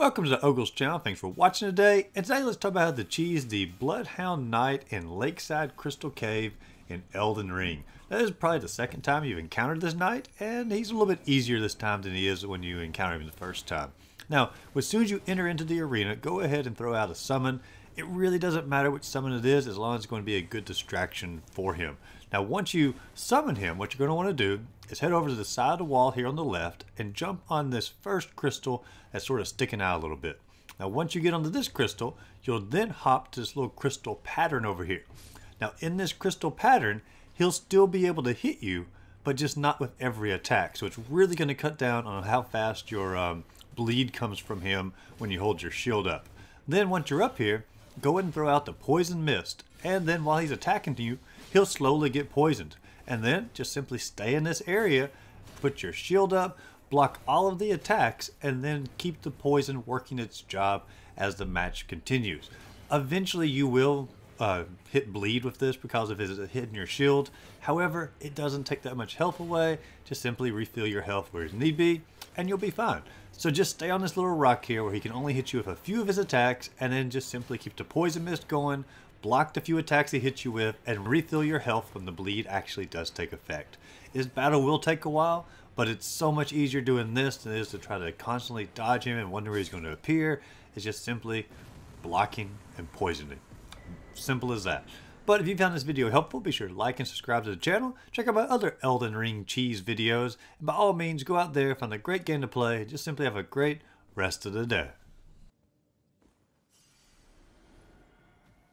Welcome to Ogles channel. Thanks for watching today. And today let's talk about how to cheese the Bloodhound Knight in Lakeside Crystal Cave in Elden Ring. Now, this is probably the second time you've encountered this knight, and he's a little bit easier this time than he is when you encounter him the first time. Now, as soon as you enter into the arena, go ahead and throw out a summon. It really doesn't matter which summon it is as long as it's going to be a good distraction for him. Now, once you summon him, what you're going to want to do is head over to the side of the wall here on the left and jump on this first crystal that's sort of sticking out a little bit. Now, once you get onto this crystal, you'll then hop to this little crystal pattern over here. Now, in this crystal pattern, he'll still be able to hit you, but just not with every attack. So it's really going to cut down on how fast your um, bleed comes from him when you hold your shield up. Then once you're up here, go ahead and throw out the poison mist. And then while he's attacking you, he'll slowly get poisoned. And then just simply stay in this area, put your shield up, block all of the attacks, and then keep the poison working its job as the match continues. Eventually you will uh, hit bleed with this because of his hitting your shield. However, it doesn't take that much health away. Just simply refill your health where need be, and you'll be fine. So just stay on this little rock here where he can only hit you with a few of his attacks, and then just simply keep the poison mist going, block the few attacks he hits you with, and refill your health when the bleed actually does take effect. His battle will take a while, but it's so much easier doing this than it is to try to constantly dodge him and wonder where he's going to appear. It's just simply blocking and poisoning. Simple as that. But if you found this video helpful, be sure to like and subscribe to the channel. Check out my other Elden Ring cheese videos. And by all means, go out there, find a great game to play. Just simply have a great rest of the day.